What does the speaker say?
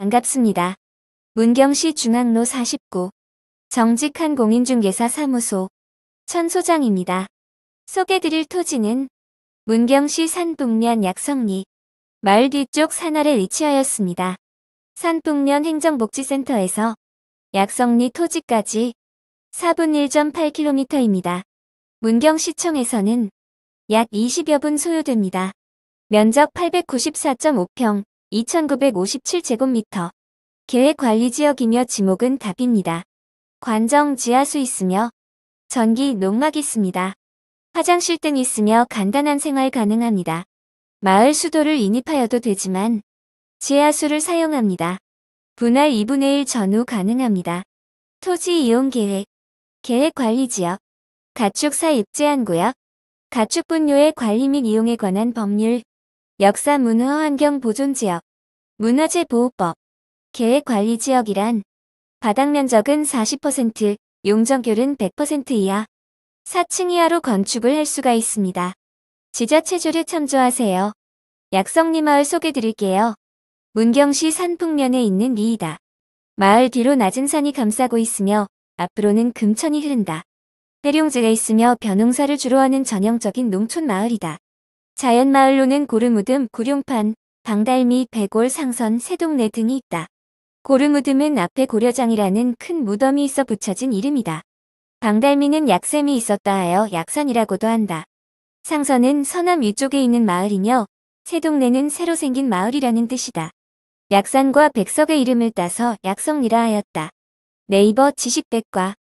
반갑습니다. 문경시 중앙로 49 정직한 공인중개사 사무소 천 소장입니다. 소개드릴 토지는 문경시 산북면 약성리 마을 뒤쪽 산 아래 위치하였습니다. 산북면 행정복지센터에서 약성리 토지까지 4분 1.8km입니다. 문경시청에서는 약 20여 분 소요됩니다. 면적 894.5평, 2957제곱미터. 계획관리지역이며 지목은 답입니다. 관정 지하수 있으며 전기 농막 있습니다. 화장실 등 있으며 간단한 생활 가능합니다. 마을 수도를 인입하여도 되지만 지하수를 사용합니다. 분할 2분의 1 전후 가능합니다. 토지 이용 계획, 계획 관리 지역, 가축 사입 제한 구역, 가축 분뇨의 관리 및 이용에 관한 법률, 역사 문화 환경 보존 지역, 문화재 보호법, 계획 관리 지역이란 바닥 면적은 40%, 용적률은 100% 이하, 4층 이하로 건축을 할 수가 있습니다. 지자체조를 참조하세요. 약성리 마을 소개드릴게요. 문경시 산풍면에 있는 리이다. 마을 뒤로 낮은 산이 감싸고 있으며 앞으로는 금천이 흐른다. 해룡제가 있으며 벼농사를 주로 하는 전형적인 농촌 마을이다. 자연마을로는 고르무듬, 구룡판, 방달미, 배골, 상선, 새동네 등이 있다. 고르무듬은 앞에 고려장이라는 큰 무덤이 있어 붙여진 이름이다. 방달미는 약샘이 있었다 하여 약산이라고도 한다. 상선은 서남 위쪽에 있는 마을이며 새동네는 새로 생긴 마을이라는 뜻이다. 약산과 백석의 이름을 따서 약성리라 하였다. 네이버 지식백과